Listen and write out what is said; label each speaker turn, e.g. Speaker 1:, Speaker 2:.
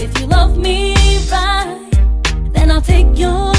Speaker 1: If you love me right, then I'll take your